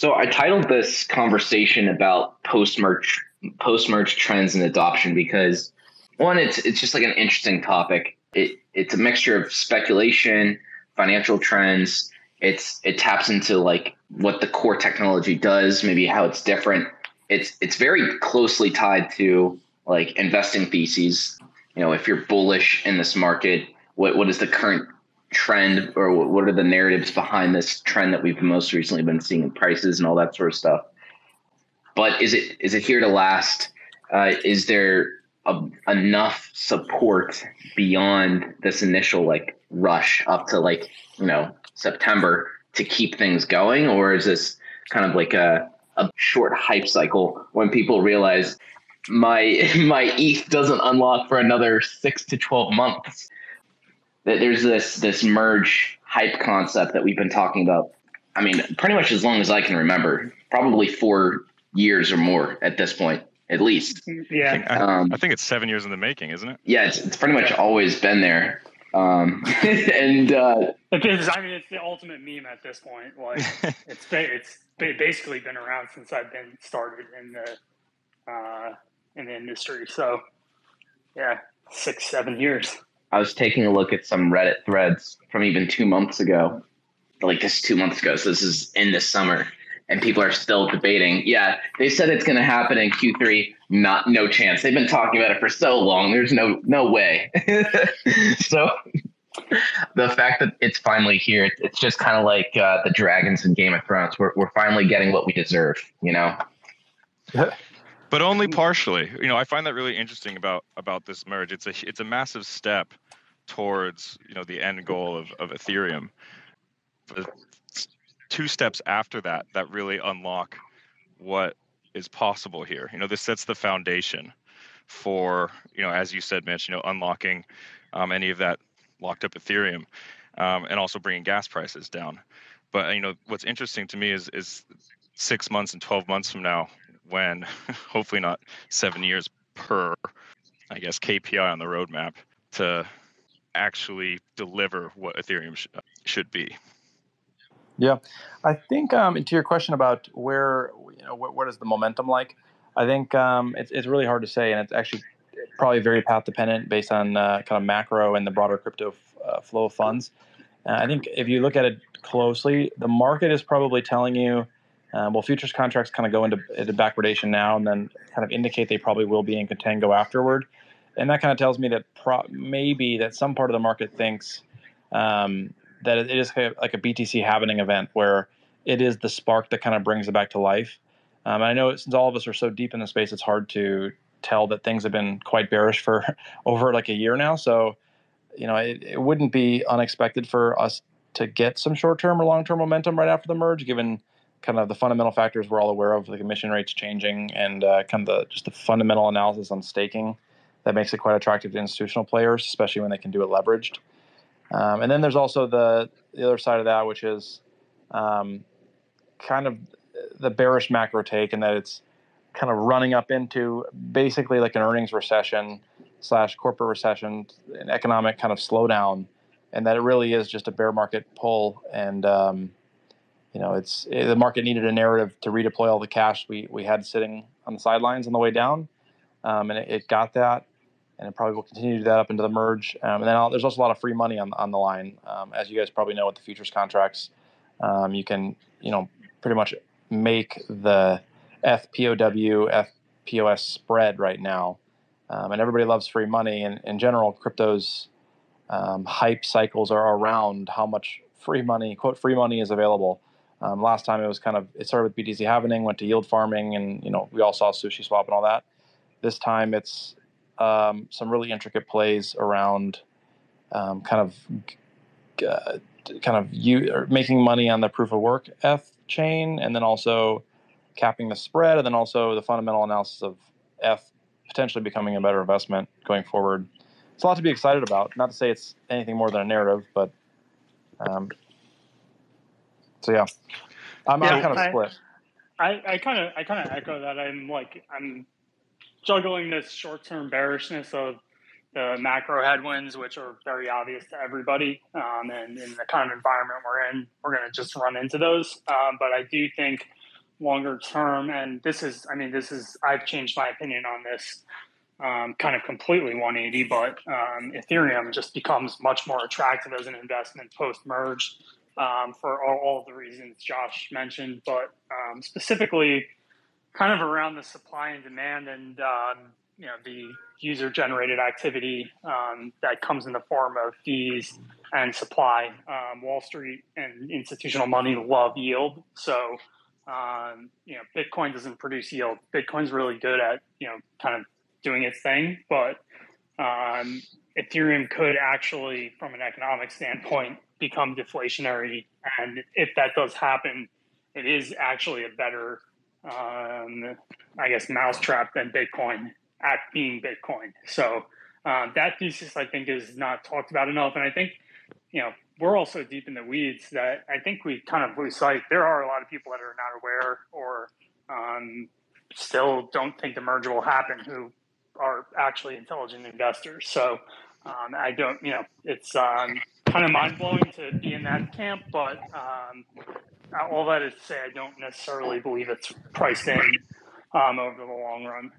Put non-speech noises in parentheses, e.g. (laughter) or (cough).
So I titled this conversation about post merge post merge trends and adoption because one, it's it's just like an interesting topic. It it's a mixture of speculation, financial trends. It's it taps into like what the core technology does, maybe how it's different. It's it's very closely tied to like investing theses. You know, if you're bullish in this market, what what is the current trend or what are the narratives behind this trend that we've most recently been seeing in prices and all that sort of stuff? But is it is it here to last? Uh, is there a, enough support beyond this initial like rush up to like you know September to keep things going, or is this kind of like a a short hype cycle when people realize my (laughs) my ETH doesn't unlock for another six to twelve months? There's this this merge hype concept that we've been talking about. I mean, pretty much as long as I can remember, probably four years or more at this point at least. Yeah. I think, I, um, I think, it's seven years in the making, isn't it? Yeah, it's, it's pretty much always been there. Um, (laughs) and uh, it's, I mean, it's the ultimate meme at this point. Like (laughs) it's it's basically been around since I've been started in the uh, in the industry. So yeah, six seven years. I was taking a look at some Reddit threads from even two months ago. Like this two months ago. So this is in the summer and people are still debating. Yeah, they said it's going to happen in Q3. Not no chance. They've been talking about it for so long. There's no no way. (laughs) so the fact that it's finally here, it's just kind of like uh, the dragons in Game of Thrones. We're we're finally getting what we deserve. You know. (laughs) but only partially. You know, I find that really interesting about about this merge. It's a it's a massive step towards you know the end goal of, of Ethereum two steps after that that really unlock what is possible here. You know, this sets the foundation for, you know, as you said, Mitch, you know, unlocking um, any of that locked up Ethereum um, and also bringing gas prices down. But, you know, what's interesting to me is, is six months and 12 months from now, when (laughs) hopefully not seven years per, I guess, KPI on the roadmap to actually deliver what Ethereum sh- should be. Yeah, I think um, to your question about where you know what, what is the momentum like, I think um, it's it's really hard to say, and it's actually probably very path dependent based on uh, kind of macro and the broader crypto uh, flow of funds. Uh, I think if you look at it closely, the market is probably telling you, uh, well, futures contracts kind of go into, into backwardation now, and then kind of indicate they probably will be in contango afterward, and that kind of tells me that pro- maybe that some part of the market thinks. Um, that it is like a BTC halvening event where it is the spark that kind of brings it back to life. Um, I know since all of us are so deep in the space, it's hard to tell that things have been quite bearish for (laughs) over like a year now. So, you know, it, it wouldn't be unexpected for us to get some short term or long term momentum right after the merge, given kind of the fundamental factors we're all aware of, the commission rates changing and uh, kind of the just the fundamental analysis on staking that makes it quite attractive to institutional players, especially when they can do it leveraged. Um, and then there's also the the other side of that, which is um, kind of the bearish macro take, and that it's kind of running up into basically like an earnings recession slash corporate recession, an economic kind of slowdown, and that it really is just a bear market pull. And um, you know, it's it, the market needed a narrative to redeploy all the cash we we had sitting on the sidelines on the way down, um, and it, it, got that and it probably will continue to do that up into the merge. Um, and then I'll, there's also a lot of free money on on the line, um, as you guys probably know with the futures contracts. Um, you can you know pretty much make the ETHPOW ETHPOS spread right now, um, and everybody loves free money. And in general, cryptos um, hype cycles are around how much free money quote free money is available. Um, last time it was kind of it started with BTC halvening, went to yield farming, and you know we all saw Sushi Swap and all that. This time it's um, some really intricate plays around um, kind of uh, kind of you making money on the proof of work ETH chain, and then also capping the spread, and then also the fundamental analysis of ETH potentially becoming a better investment going forward. It's a lot to be excited about. Not to say it's anything more than a narrative, but um, so yeah, I'm, yeah, I'm kind of split. I, I kind of I kind of echo that. I'm like I'm juggling this short term bearishness of the macro headwinds, which are very obvious to everybody. Um, and in the kind of environment we're in, we're going to just run into those. Um, but I do think longer term. And this is, I mean, this is, I've changed my opinion on this um, kind of completely 180, but um, Ethereum just becomes much more attractive as an investment post merge um, for all, all, the reasons Josh mentioned, but um, specifically kind of around the supply and demand and um, you know the user generated activity um, that comes in the form of fees and supply. Um, Wall Street and institutional money love yield, so um, you know Bitcoin doesn't produce yield. Bitcoin's really good at you know kind of doing its thing, but um, Ethereum could actually, from an economic standpoint, become deflationary, and if that does happen, it is actually a better um, I guess, mousetrap than Bitcoin at being Bitcoin. So um, that thesis, I think, is not talked about enough. And I think, you know, we're also deep in the weeds that I think we kind of lose sight. There are a lot of people that are not aware or um, still don't think the merger will happen who are actually intelligent investors. So um, I don't, you know, it's um, kind of mind blowing to be in that camp, but um, all that is to say, I don't necessarily believe it's priced in um, over the long run.